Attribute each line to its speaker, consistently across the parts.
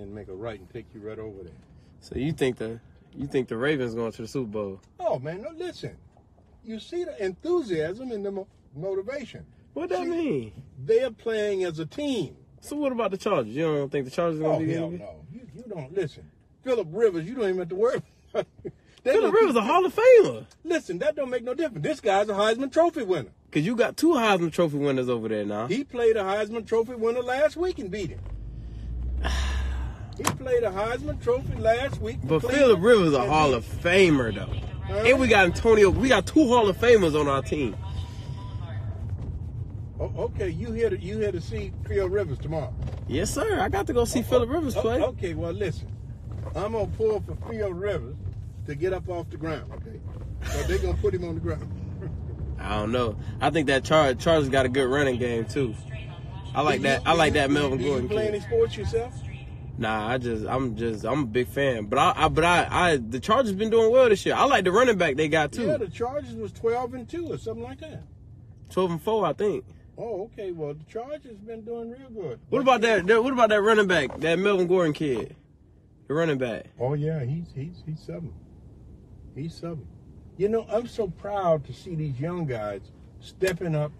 Speaker 1: then make a right and take you right over there.
Speaker 2: So you think the you think the Ravens going to the Super Bowl?
Speaker 1: Oh man, no, listen. You see the enthusiasm and the mo- motivation.
Speaker 2: What that
Speaker 1: See,
Speaker 2: mean?
Speaker 1: They're playing as a team.
Speaker 2: So what about the Chargers? You don't think the Chargers
Speaker 1: are
Speaker 2: gonna oh,
Speaker 1: be
Speaker 2: Oh hell
Speaker 1: no, you, you don't listen. Philip Rivers, you don't even have to worry. about it. They
Speaker 2: Philip
Speaker 1: gonna
Speaker 2: Rivers a Hall of Famer.
Speaker 1: Listen, that don't make no difference. This guy's a Heisman Trophy winner.
Speaker 2: Cause you got two Heisman Trophy winners over there now.
Speaker 1: He played a Heisman Trophy winner last week and beat him. He played a Heisman Trophy last week.
Speaker 2: But
Speaker 1: for Philip
Speaker 2: Rivers a Hall of Famer though.
Speaker 1: Huh?
Speaker 2: And we got Antonio. We got two Hall of Famers on our team.
Speaker 1: Oh, okay, you here to you here to see Phil Rivers tomorrow.
Speaker 2: Yes, sir. I got to go see Philip oh, oh, Rivers
Speaker 1: Oh,
Speaker 2: play.
Speaker 1: okay, well listen, I'm gonna pull for Phil Rivers to get up off the ground. Okay, but they're gonna put him on the ground.
Speaker 2: I don't know. I think that Char- Chargers got a good running game too. I like that. I like that Melvin
Speaker 1: do
Speaker 2: Gordon
Speaker 1: You play any sports yourself?
Speaker 2: Nah, I just, I'm just, I'm a big fan. But I, I but I, I, the Chargers been doing well this year. I like the running back they got too.
Speaker 1: Yeah, the Chargers was 12 and two or something like that.
Speaker 2: Twelve and four, I think.
Speaker 1: Oh, okay. Well, the Chargers been doing real good.
Speaker 2: What about that, that? What about that running back? That Melvin Gordon kid, the running back.
Speaker 1: Oh yeah, he's he's he's seven. He's seven. You know, I'm so proud to see these young guys stepping up,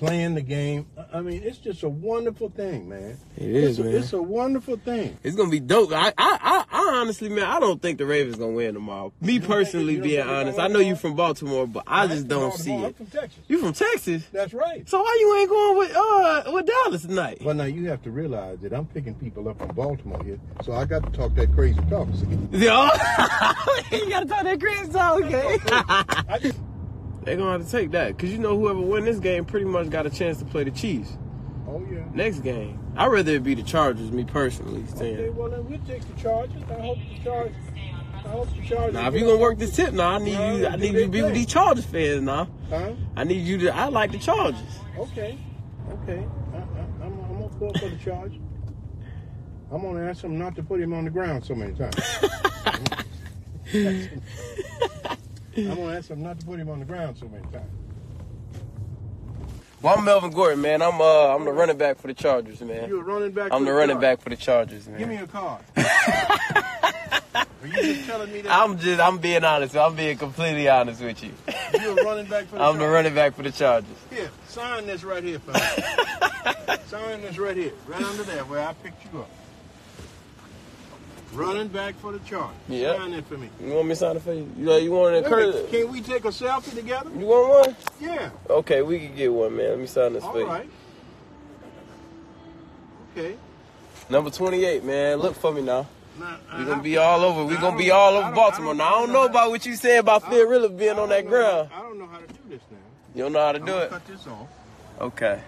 Speaker 1: playing the game. I- I mean, it's just a wonderful thing, man.
Speaker 2: It is,
Speaker 1: it's a,
Speaker 2: man.
Speaker 1: It's a wonderful thing.
Speaker 2: It's gonna be dope. I, I, I, I honestly, man, I don't think the Ravens gonna win tomorrow. Me
Speaker 1: don't
Speaker 2: personally,
Speaker 1: you
Speaker 2: being honest, I know you from Baltimore, but I just
Speaker 1: I'm
Speaker 2: don't see it.
Speaker 1: I'm from Texas.
Speaker 2: You from Texas?
Speaker 1: That's right.
Speaker 2: So why you ain't going with uh with Dallas tonight?
Speaker 1: Well, now you have to realize that I'm picking people up from Baltimore here, so I got to talk that crazy talk.
Speaker 2: Yo, you gotta talk that crazy talk, okay? They're gonna have to take that because you know whoever win this game pretty much got a chance to play the Chiefs
Speaker 1: oh yeah.
Speaker 2: next game. I'd rather it be the Chargers, me personally. Saying.
Speaker 1: Okay, well then we'll take the Chargers. I hope the Chargers. I hope the Chargers.
Speaker 2: Now, if you gonna work this tip, now I need you. I need you to be with these Chargers fans now.
Speaker 1: Huh?
Speaker 2: I need you to. I like the Chargers.
Speaker 1: Okay. Okay. I, I, I'm, I'm gonna pull for the charge. I'm gonna ask him not to put him on the ground so many times. I'm gonna ask him not to put him on the ground so many times.
Speaker 2: Well, I'm Melvin Gordon, man. I'm uh, I'm the running back for the Chargers, man.
Speaker 1: You're running back.
Speaker 2: I'm
Speaker 1: for
Speaker 2: the running
Speaker 1: Chargers.
Speaker 2: back for the Chargers, man.
Speaker 1: Give me a card. Are you just telling me that
Speaker 2: I'm just, I'm being honest. I'm being completely honest with you.
Speaker 1: you're running back for the
Speaker 2: I'm the running back for the Chargers.
Speaker 1: Here, sign this right here for sign this right here, right under there where I picked you up. Running back for the charge.
Speaker 2: Yeah.
Speaker 1: Sign it for me.
Speaker 2: You want me to sign it for you? You, you want to encourage?
Speaker 1: minute, Can we take a selfie together?
Speaker 2: You want one?
Speaker 1: Yeah.
Speaker 2: Okay, we can get one, man. Let me sign this for you.
Speaker 1: right. Okay.
Speaker 2: Number 28, man. Look for me now.
Speaker 1: Now,
Speaker 2: We
Speaker 1: I-
Speaker 2: gonna be all over.
Speaker 1: We're
Speaker 2: gonna be all over Baltimore.
Speaker 1: I
Speaker 2: Now I don't know about what you said about Phil Riller being on that ground.
Speaker 1: how- I don't know how to do this now.
Speaker 2: You don't know how to
Speaker 1: I'm
Speaker 2: do it?
Speaker 1: Cut this off.
Speaker 2: Okay.